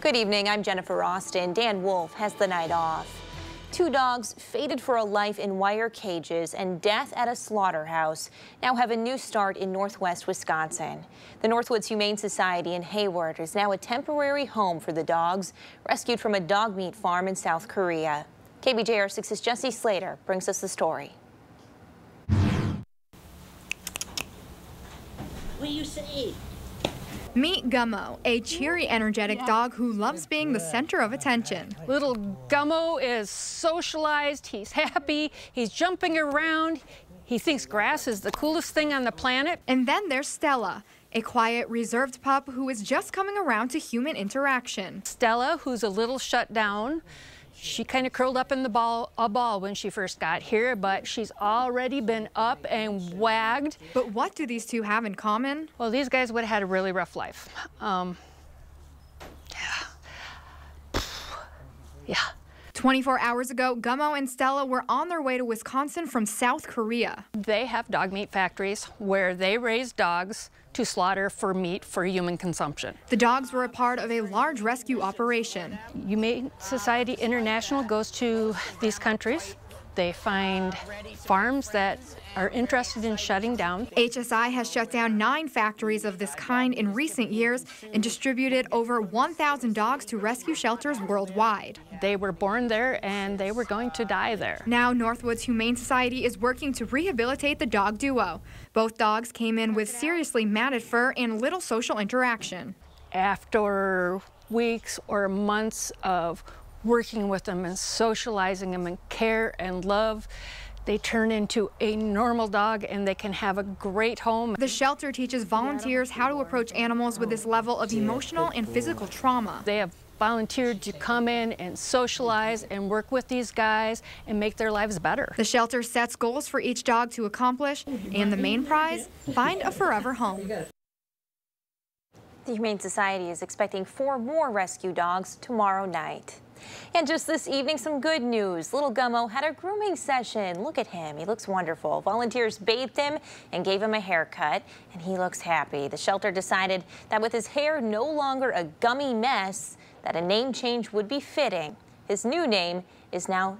Good evening, I'm Jennifer Austin. Dan Wolf has the night off. Two dogs fated for a life in wire cages and death at a slaughterhouse now have a new start in northwest Wisconsin. The Northwoods Humane Society in Hayward is now a temporary home for the dogs rescued from a dog meat farm in South Korea. KBJR 6's Jessie Slater brings us the story. What do you say? Meet Gummo, a cheery, energetic dog who loves being the center of attention. Little Gummo is socialized, he's happy, he's jumping around, he thinks grass is the coolest thing on the planet. And then there's Stella, a quiet, reserved pup who is just coming around to human interaction. Stella, who's a little shut down, she kind of curled up in the ball, a ball when she first got here, but she's already been up and wagged. But what do these two have in common? Well, these guys would have had a really rough life. Um, yeah. yeah. 24 hours ago, Gummo and Stella were on their way to Wisconsin from South Korea. They have dog meat factories where they raise dogs to slaughter for meat for human consumption. The dogs were a part of a large rescue operation. Humane Society International goes to these countries they find farms that are interested in shutting down. HSI has shut down nine factories of this kind in recent years and distributed over 1,000 dogs to rescue shelters worldwide. They were born there and they were going to die there. Now, Northwoods Humane Society is working to rehabilitate the dog duo. Both dogs came in with seriously matted fur and little social interaction. After weeks or months of working with them and socializing them and care and love they turn into a normal dog and they can have a great home. The shelter teaches volunteers how to approach animals with this level of emotional and physical trauma. They have volunteered to come in and socialize and work with these guys and make their lives better. The shelter sets goals for each dog to accomplish and the main prize, find a forever home. The Humane Society is expecting four more rescue dogs tomorrow night. And just this evening, some good news. Little Gummo had a grooming session. Look at him. He looks wonderful. Volunteers bathed him and gave him a haircut, and he looks happy. The shelter decided that with his hair no longer a gummy mess, that a name change would be fitting. His new name is now